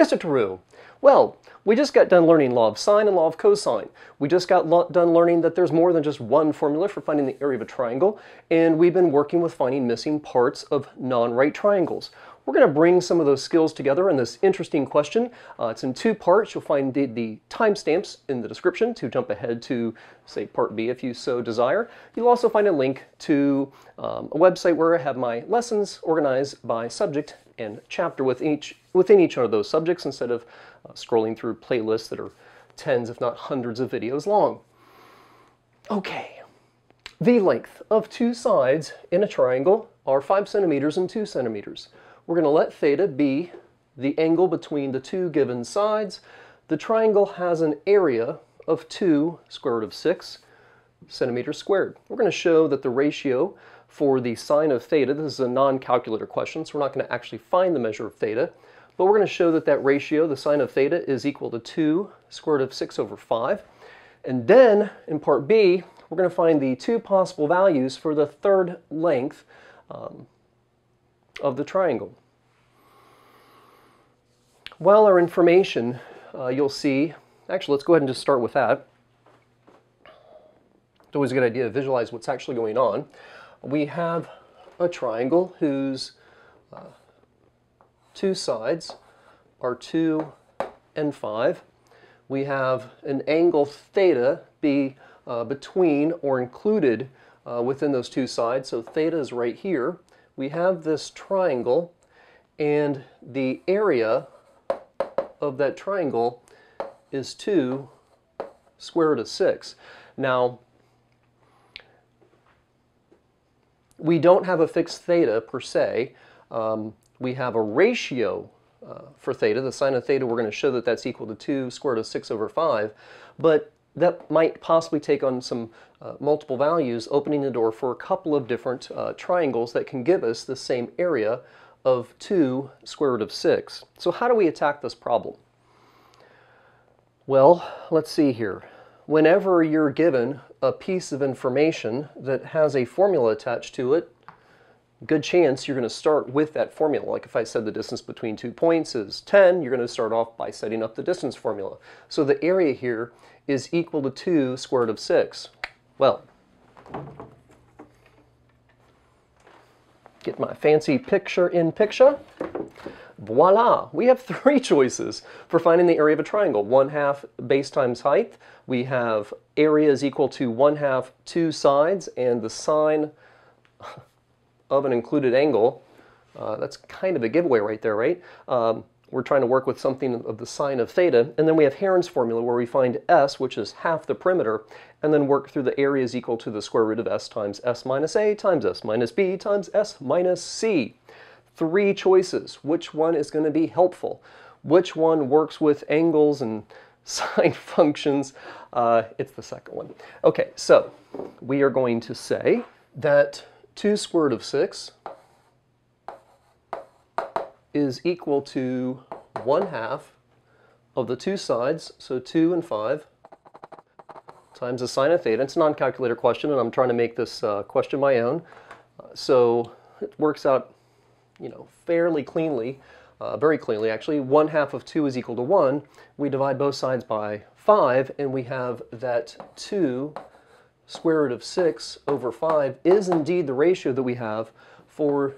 Mr. Tarrou. Well, we just got done learning law of sine and law of cosine. We just got done learning that there's more than just one formula for finding the area of a triangle, and we've been working with finding missing parts of non-right triangles. We're going to bring some of those skills together in this interesting question. Uh, it's in two parts. You'll find the, the timestamps in the description to jump ahead to, say, part B if you so desire. You'll also find a link to um, a website where I have my lessons organized by subject and chapter with each, within each one of those subjects instead of uh, scrolling through playlists that are tens, if not hundreds of videos long. Okay, the length of two sides in a triangle are 5 centimeters and 2 centimeters. We're going to let theta be the angle between the two given sides. The triangle has an area of 2 square root of 6 centimeters squared. We're going to show that the ratio for the sine of theta, this is a non-calculator question, so we're not going to actually find the measure of theta, but we're going to show that that ratio, the sine of theta, is equal to 2 square root of 6 over 5. And then, in part B, we're going to find the two possible values for the third length um, of the triangle. While our information, uh, you'll see, actually let's go ahead and just start with that. It's always a good idea to visualize what's actually going on. We have a triangle whose uh, two sides are 2 and 5. We have an angle theta be uh, between or included uh, within those two sides. So theta is right here we have this triangle and the area of that triangle is 2 square root of 6. Now, we don't have a fixed theta per se. Um, we have a ratio uh, for theta. The sine of theta, we're going to show that that's equal to 2 square root of 6 over 5. But that might possibly take on some uh, multiple values, opening the door for a couple of different uh, triangles that can give us the same area of 2 square root of 6. So how do we attack this problem? Well, let's see here. Whenever you're given a piece of information that has a formula attached to it, good chance you're going to start with that formula. Like if I said the distance between two points is 10, you're going to start off by setting up the distance formula. So the area here is equal to 2 square root of 6. Well, get my fancy picture in picture. Voila! We have three choices for finding the area of a triangle. 1 half base times height. We have area is equal to 1 half two sides and the sine of an included angle. Uh, that's kind of a giveaway right there, right? Um, we're trying to work with something of the sine of theta. And then we have Heron's formula where we find s, which is half the perimeter, and then work through the area is equal to the square root of s times s minus a times s minus b times s minus c. Three choices. Which one is going to be helpful? Which one works with angles and sine functions? Uh, it's the second one. Okay, so we are going to say that 2 square root of 6 is equal to 1 half of the two sides, so 2 and 5, times the sine of theta. It's a non-calculator question, and I'm trying to make this uh, question my own. Uh, so it works out, you know, fairly cleanly, uh, very cleanly actually. 1 half of 2 is equal to 1. We divide both sides by 5, and we have that 2 square root of 6 over 5 is indeed the ratio that we have for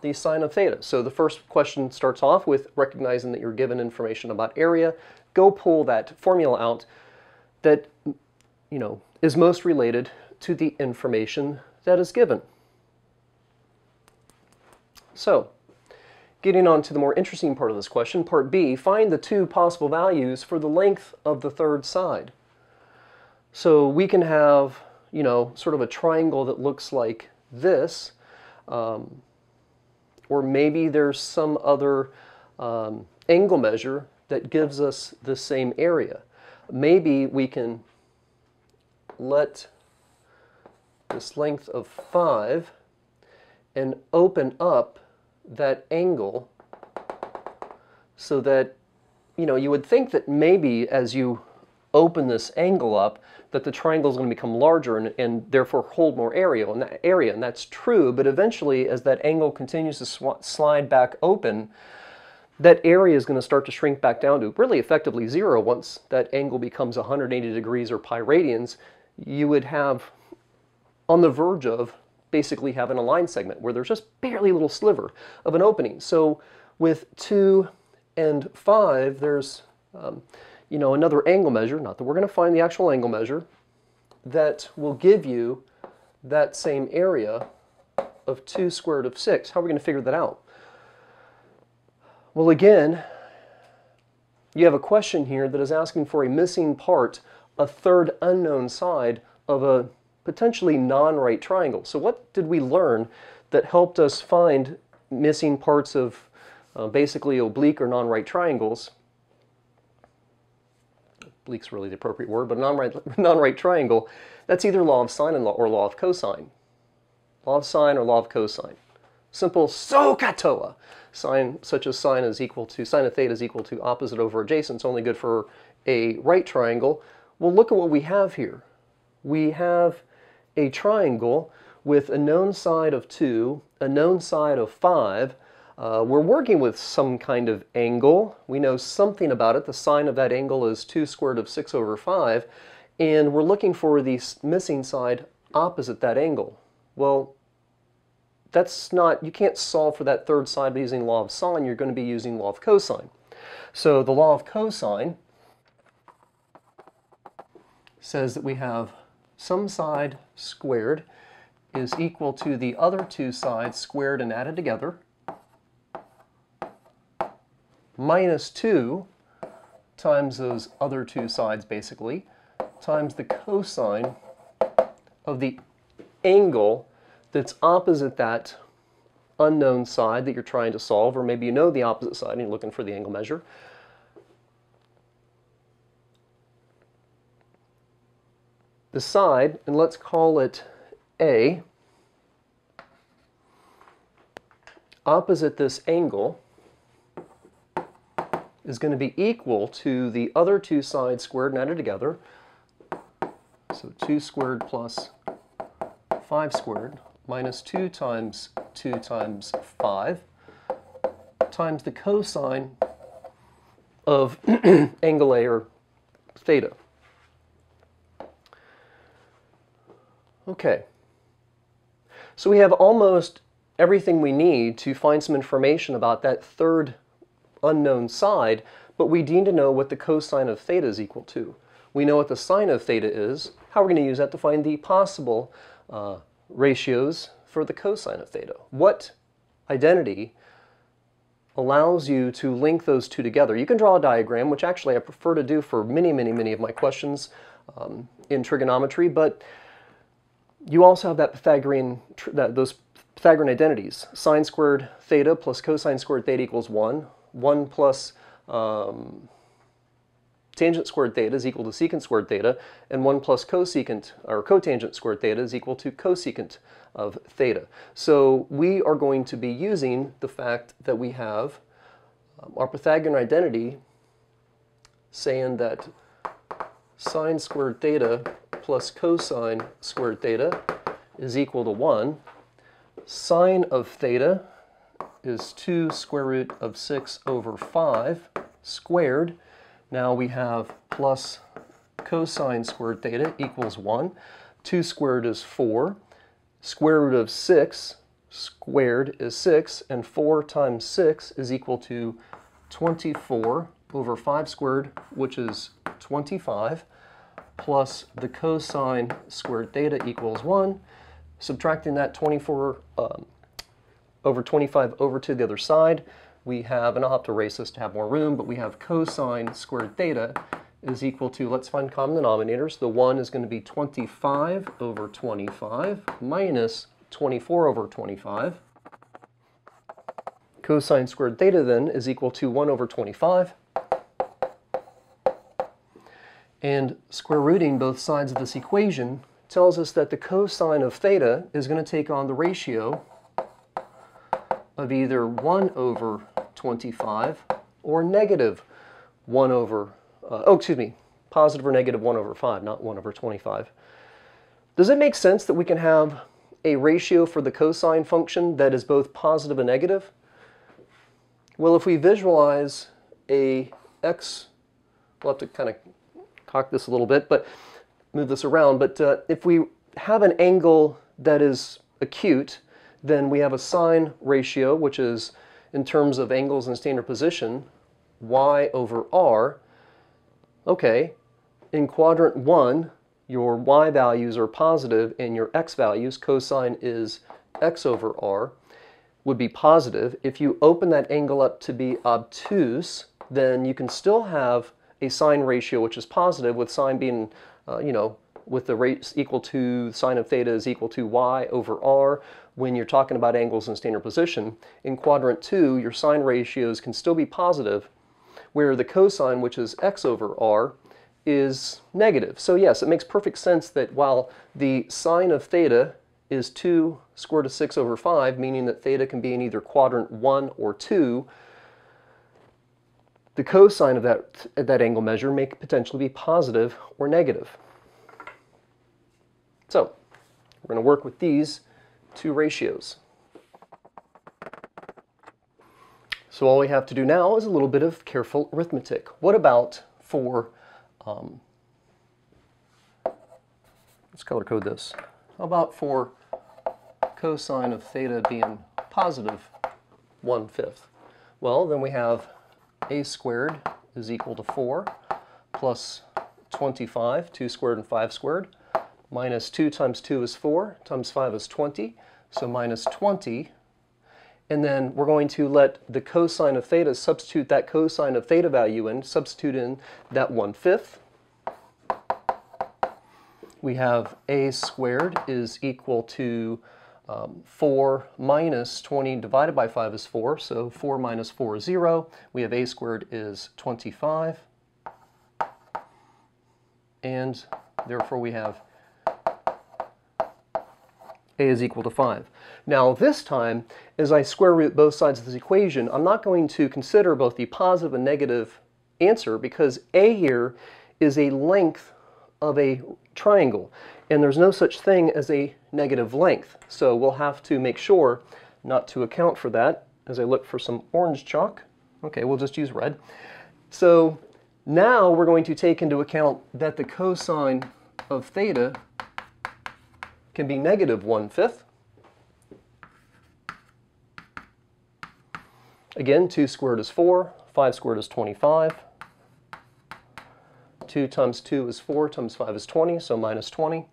the sine of theta. So the first question starts off with recognizing that you're given information about area. Go pull that formula out that you know is most related to the information that is given. So, getting on to the more interesting part of this question, part B, find the two possible values for the length of the third side. So we can have, you know, sort of a triangle that looks like this, um, or maybe there's some other um, angle measure that gives us the same area. Maybe we can let this length of 5 and open up that angle so that, you know, you would think that maybe as you open this angle up that the triangle is going to become larger and, and therefore hold more area and that area and that's true but eventually as that angle continues to slide back open that area is going to start to shrink back down to really effectively zero once that angle becomes 180 degrees or pi radians. You would have on the verge of basically have an aligned segment where there's just barely a little sliver of an opening. So with 2 and 5, there's um, you know, another angle measure, not that we're going to find the actual angle measure, that will give you that same area of 2 squared of 6. How are we going to figure that out? Well, again, you have a question here that is asking for a missing part, a third unknown side of a potentially non-right triangle. So what did we learn that helped us find missing parts of uh, basically oblique or non-right triangles? Oblique's really the appropriate word, but non-right non-right triangle, that's either law of sine and law, or law of cosine. Law of sine or law of cosine. Simple SOHCAHTOA. Sine, such as sine is equal to, sine of theta is equal to opposite over adjacent. It's only good for a right triangle. Well, look at what we have here. We have a triangle with a known side of 2, a known side of 5. Uh, we're working with some kind of angle. We know something about it. The sine of that angle is 2 squared of 6 over 5. And we're looking for the missing side opposite that angle. Well, that's not, you can't solve for that third side by using law of sine. You're going to be using law of cosine. So the law of cosine says that we have some side squared is equal to the other two sides squared and added together. Minus 2 times those other two sides basically times the cosine of the angle that's opposite that unknown side that you're trying to solve, or maybe you know the opposite side and you're looking for the angle measure, the side, and let's call it A, opposite this angle is going to be equal to the other two sides squared and added together. So 2 squared plus 5 squared minus 2 times 2 times 5 times the cosine of angle A or theta. Okay. So we have almost everything we need to find some information about that third unknown side, but we need to know what the cosine of theta is equal to. We know what the sine of theta is. How are we going to use that to find the possible uh, ratios for the cosine of theta? What identity allows you to link those two together? You can draw a diagram, which actually I prefer to do for many, many, many of my questions um, in trigonometry, but you also have that Pythagorean, that, those Pythagorean identities. Sine squared theta plus cosine squared theta equals 1. 1 plus um, tangent squared theta is equal to secant squared theta, and 1 plus cosecant, or cotangent squared theta is equal to cosecant of theta. So we are going to be using the fact that we have um, our Pythagorean identity saying that sine squared theta plus cosine squared theta is equal to 1. Sine of theta is 2 square root of 6 over 5 squared. Now we have plus cosine squared theta equals 1. 2 squared is 4. Square root of 6 squared is 6, and 4 times 6 is equal to 24 over 5 squared, which is 25, plus the cosine squared theta equals 1. Subtracting that 24 um, over 25 over to the other side, we have, and I'll have to erase this to have more room, but we have cosine squared theta is equal to, let's find common denominators. The 1 is going to be 25 over 25 minus 24 over 25. Cosine squared theta then is equal to 1 over 25. And square rooting both sides of this equation tells us that the cosine of theta is going to take on the ratio of either 1 over 25 or negative 1 over, uh, oh, excuse me, positive or negative 1 over 5, not 1 over 25. Does it make sense that we can have a ratio for the cosine function that is both positive and negative? Well, if we visualize a x, we'll have to kind of cock this a little bit, but move this around. But uh, if we have an angle that is acute, then we have a sine ratio, which is in terms of angles in standard position, y over r. Okay, in quadrant 1, your y values are positive and your x values, cosine is x over r, would be positive. If you open that angle up to be obtuse, then you can still have a sine ratio which is positive with sine being, uh, you know, with the rate equal to sine of theta is equal to y over r when you're talking about angles in standard position. In quadrant 2, your sine ratios can still be positive, where the cosine, which is x over r, is negative. So yes, it makes perfect sense that while the sine of theta is 2 square root of 6 over 5, meaning that theta can be in either quadrant 1 or 2, the cosine of that, that angle measure may potentially be positive or negative. So we're going to work with these two ratios. So all we have to do now is a little bit of careful arithmetic. What about for, um, let's color code this. How about for cosine of theta being positive 1 fifth? Well, then we have a squared is equal to 4 plus 25, 2 squared and 5 squared, minus 2 times 2 is 4, times 5 is 20, so minus 20. And then we're going to let the cosine of theta substitute that cosine of theta value in, substitute in that 1 fifth. We have a squared is equal to um, 4 minus 20 divided by 5 is 4, so 4 minus 4 is 0. We have a squared is 25. And therefore we have a is equal to 5. Now this time, as I square root both sides of this equation, I'm not going to consider both the positive and negative answer because a here is a length of a triangle and there's no such thing as a negative length. So we'll have to make sure not to account for that as I look for some orange chalk. Okay, we'll just use red. So now we're going to take into account that the cosine of theta can be negative 1 fifth. Again, 2 squared is 4, 5 squared is 25. 2 times 2 is 4, times 5 is 20, so minus 20.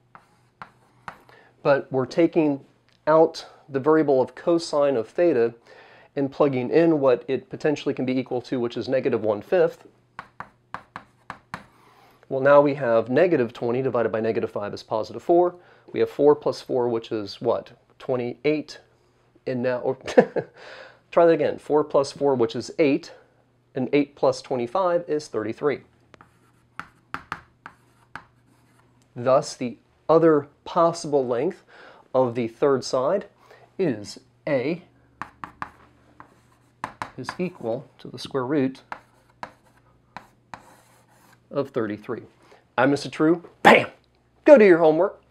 But we're taking out the variable of cosine of theta and plugging in what it potentially can be equal to, which is negative 1 fifth. Well, now we have negative 20 divided by negative 5 is positive 4. We have 4 plus 4, which is what? 28. And now, or oh, try that again. 4 plus 4, which is 8. And 8 plus 25 is 33. Thus, the other possible length of the third side is a is equal to the square root of 33. I'm Mr. Tarrou. Bam! Go do your homework.